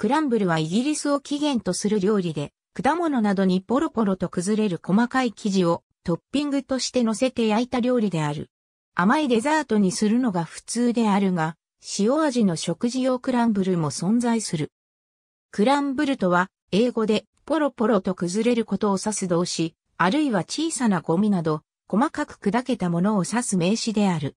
クランブルはイギリスを起源とする料理で、果物などにポロポロと崩れる細かい生地をトッピングとして乗せて焼いた料理である。甘いデザートにするのが普通であるが、塩味の食事用クランブルも存在する。クランブルとは、英語でポロポロと崩れることを指す動詞、あるいは小さなゴミなど、細かく砕けたものを指す名詞である。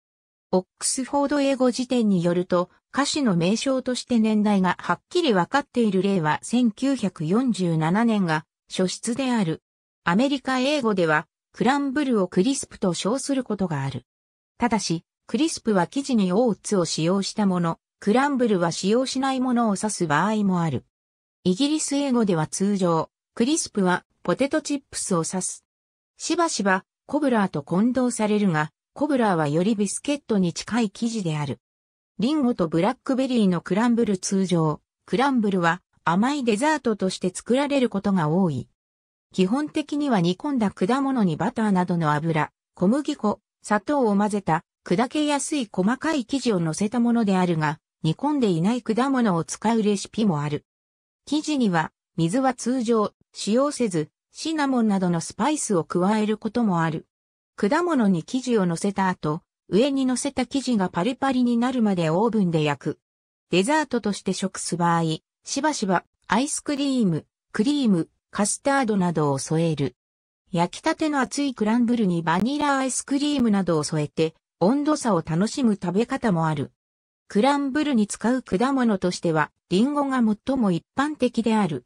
オックスフォード英語辞典によると、歌詞の名称として年代がはっきりわかっている例は1947年が初出である。アメリカ英語では、クランブルをクリスプと称することがある。ただし、クリスプは生地にオーツを使用したもの、クランブルは使用しないものを指す場合もある。イギリス英語では通常、クリスプはポテトチップスを指す。しばしば、コブラーと混同されるが、コブラーはよりビスケットに近い生地である。リンゴとブラックベリーのクランブル通常、クランブルは甘いデザートとして作られることが多い。基本的には煮込んだ果物にバターなどの油、小麦粉、砂糖を混ぜた砕けやすい細かい生地を乗せたものであるが、煮込んでいない果物を使うレシピもある。生地には水は通常使用せず、シナモンなどのスパイスを加えることもある。果物に生地を乗せた後、上に乗せた生地がパリパリになるまでオーブンで焼く。デザートとして食す場合、しばしばアイスクリーム、クリーム、カスタードなどを添える。焼きたての熱いクランブルにバニラアイスクリームなどを添えて、温度差を楽しむ食べ方もある。クランブルに使う果物としては、リンゴが最も一般的である。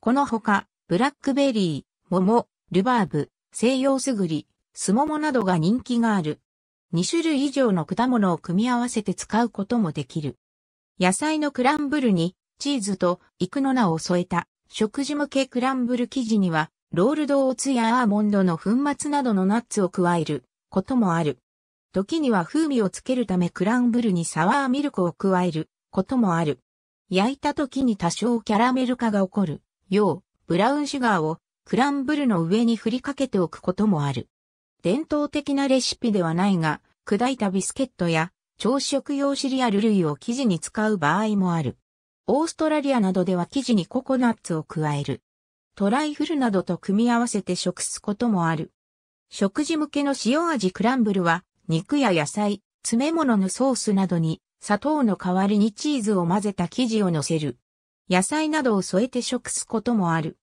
このほか、ブラックベリー、桃、ルバーブ、西洋すぐり、スモモなどが人気がある。2種類以上の果物を組み合わせて使うこともできる。野菜のクランブルにチーズとイクの名を添えた食事向けクランブル生地にはロールドオーツやアーモンドの粉末などのナッツを加えることもある。時には風味をつけるためクランブルにサワーミルクを加えることもある。焼いた時に多少キャラメル化が起こる。よう、ブラウンシュガーをクランブルの上に振りかけておくこともある。伝統的なレシピではないが、砕いたビスケットや朝食用シリアル類を生地に使う場合もある。オーストラリアなどでは生地にココナッツを加える。トライフルなどと組み合わせて食すこともある。食事向けの塩味クランブルは、肉や野菜、詰め物のソースなどに砂糖の代わりにチーズを混ぜた生地を乗せる。野菜などを添えて食すこともある。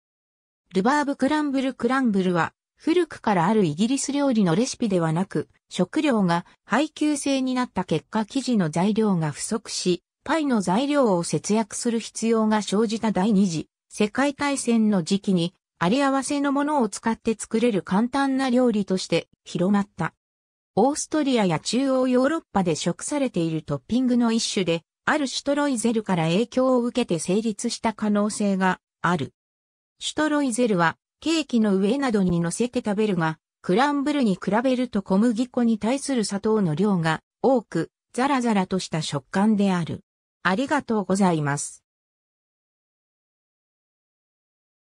ルバーブクランブルクランブルは古くからあるイギリス料理のレシピではなく、食料が配給制になった結果生地の材料が不足し、パイの材料を節約する必要が生じた第二次世界大戦の時期に、あり合わせのものを使って作れる簡単な料理として広まった。オーストリアや中央ヨーロッパで食されているトッピングの一種で、あるシュトロイゼルから影響を受けて成立した可能性がある。シュトロイゼルはケーキの上などに乗せて食べるが、クランブルに比べると小麦粉に対する砂糖の量が多く、ザラザラとした食感である。ありがとうございます。